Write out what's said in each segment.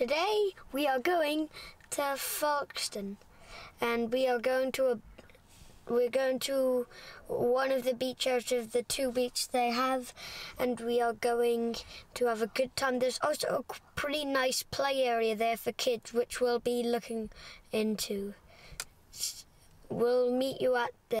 Today we are going to Folkestone and we are going to a we're going to one of the beach out of the two beaches they have and we are going to have a good time. There's also a pretty nice play area there for kids which we'll be looking into. We'll meet you at there.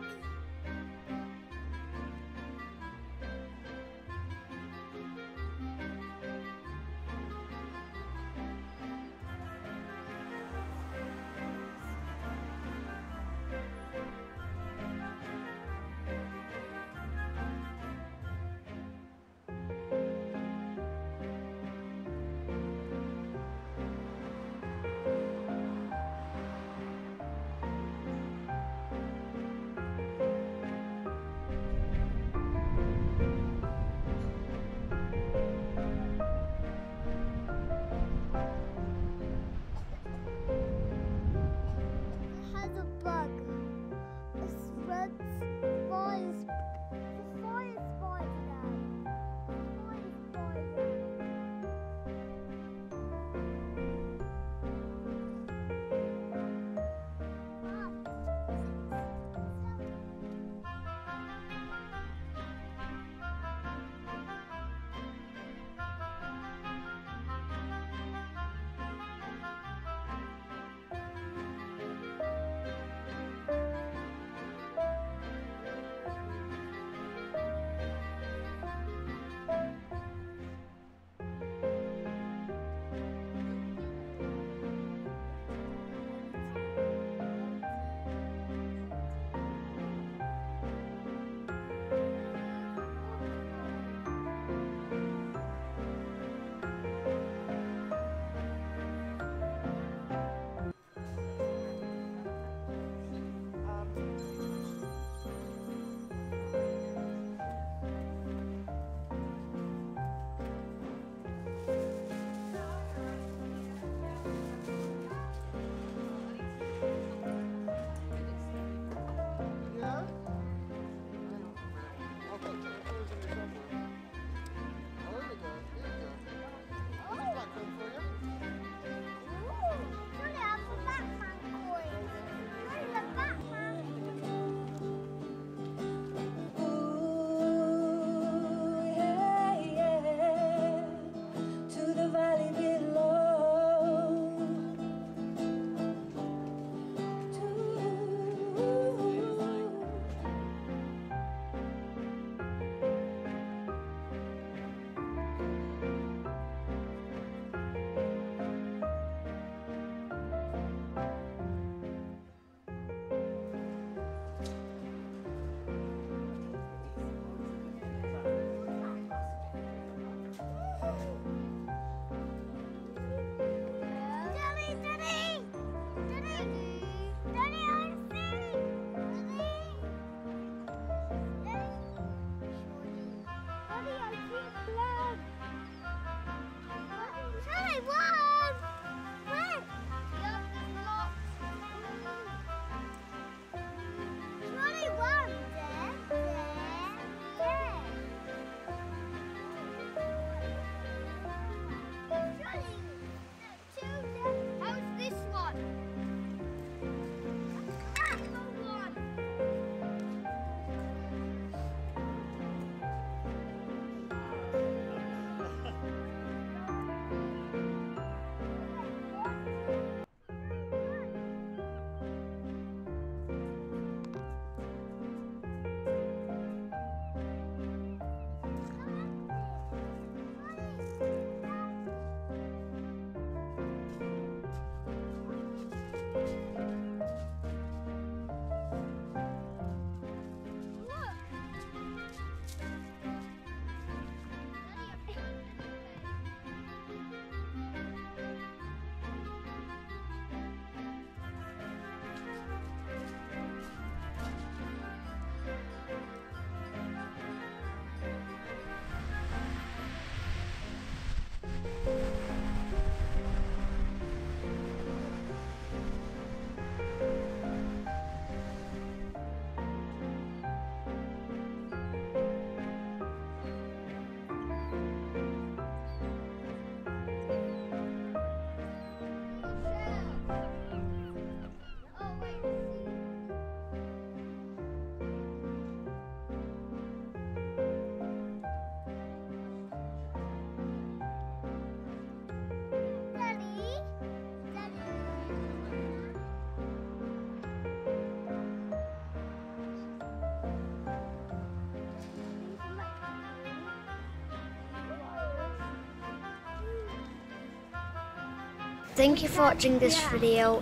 Thank you for watching this video.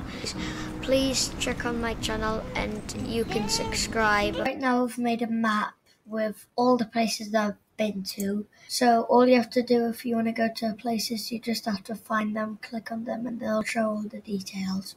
Please check on my channel and you can subscribe. Right now I've made a map with all the places that I've been to. So all you have to do if you want to go to places, you just have to find them, click on them and they'll show all the details.